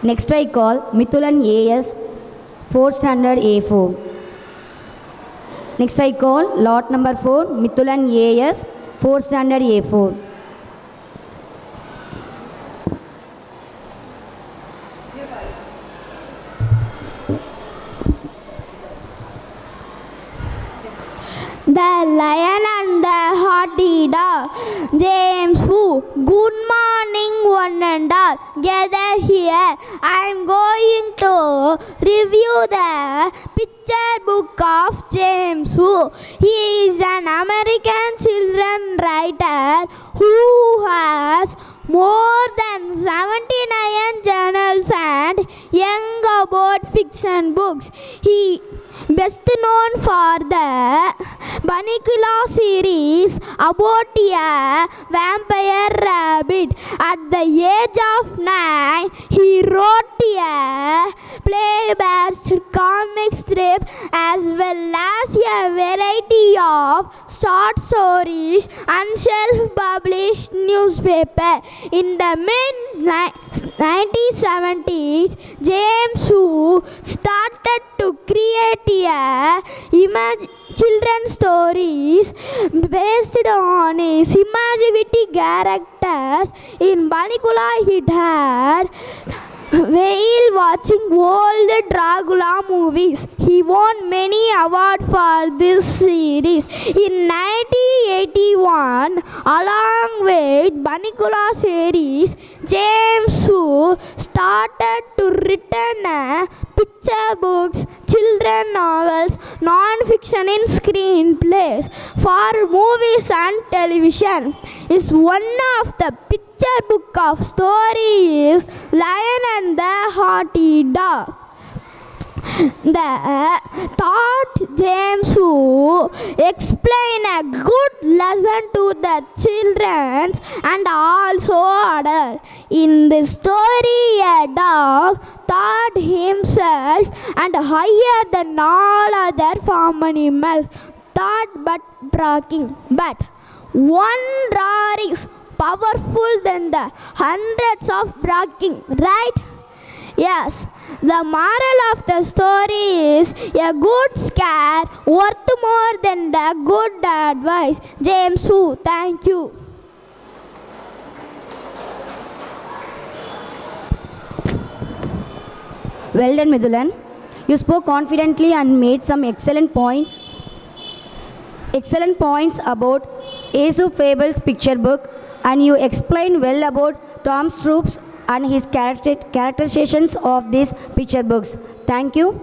Next I call Mithulan AS 4 standard A4. Next I call lot number 4 Mithulan AS 4 standard A4. The Lion and the Hearty Dog. James Wu. Good morning, one and all. Gather here. I'm going to review the picture book of James Who. He is an American children writer who has more than 79 journals and young about fiction books. He best known for the Bunnicula series about a vampire rabbit. At the age of nine, he wrote a play-based comic strip as well as a variety of short stories and self-published newspaper. In the mid 1970s, James Wu started to create imag- children's stories based on his imaginative characters. In Bunnicula, he had while watching old Dracula movies. He won many awards for this series. In 1981, along with Bunnicula series, James Wu started to written a picture books, children novels, non-fiction in screenplays for movies and television. Is one of the picture book of stories Lion and the Hearty Dog. The thought James who explain a good lesson to the children and also adult. In the story, a dog thought himself and higher than all other farm animals, thought but barking. But one roar is powerful than the hundreds of barking, right? Yes, the moral of the story is a good scare worth more than the good advice. James Wu, thank you. Well done, Mithulan. You spoke confidently and made some excellent points. Excellent points about Aesop Fables picture book, and you explained well about Tom's troops and his character, characterizations of these picture books. Thank you.